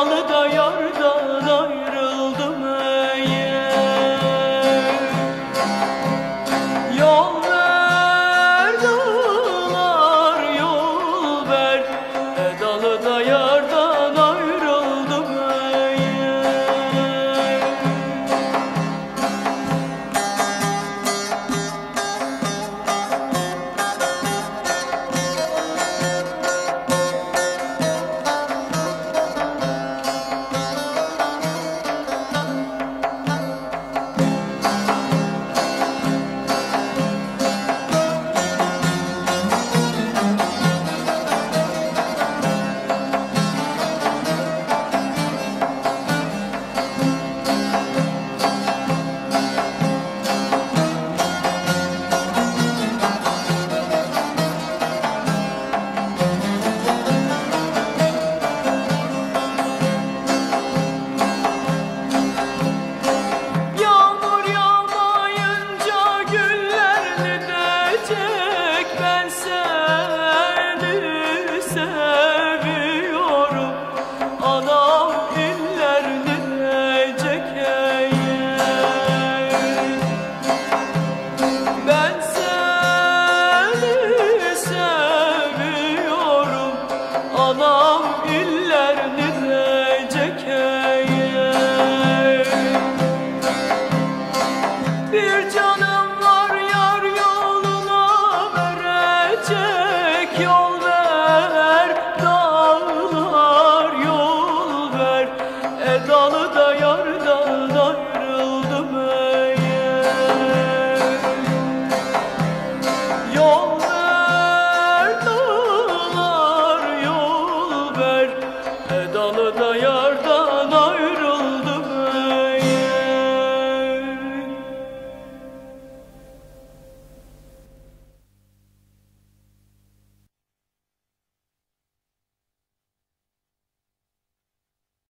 Edalı da Anam iller ne diyecek ey bir